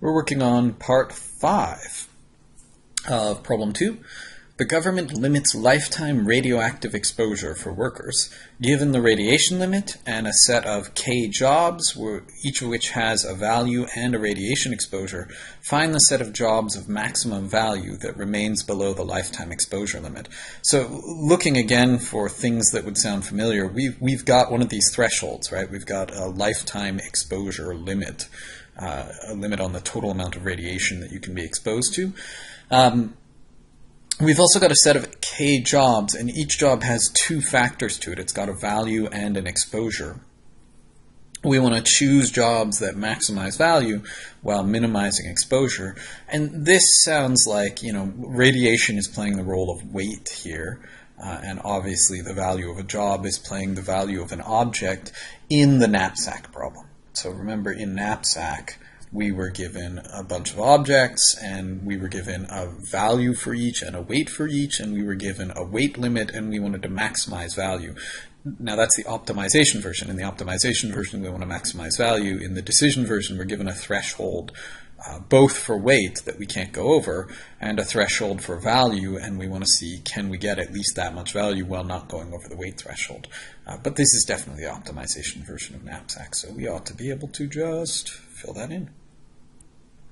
We're working on part five of problem two. The government limits lifetime radioactive exposure for workers. Given the radiation limit and a set of K jobs, each of which has a value and a radiation exposure, find the set of jobs of maximum value that remains below the lifetime exposure limit. So, looking again for things that would sound familiar, we've, we've got one of these thresholds, right? We've got a lifetime exposure limit uh, a limit on the total amount of radiation that you can be exposed to. Um, we've also got a set of K jobs, and each job has two factors to it. It's got a value and an exposure. We want to choose jobs that maximize value while minimizing exposure. And this sounds like, you know, radiation is playing the role of weight here. Uh, and obviously, the value of a job is playing the value of an object in the knapsack problem. So remember in knapsack, we were given a bunch of objects and we were given a value for each and a weight for each and we were given a weight limit and we wanted to maximize value. Now that's the optimization version. In the optimization version, we want to maximize value. In the decision version, we're given a threshold uh, both for weight that we can't go over and a threshold for value, and we want to see can we get at least that much value while not going over the weight threshold. Uh, but this is definitely the optimization version of knapsack, so we ought to be able to just fill that in.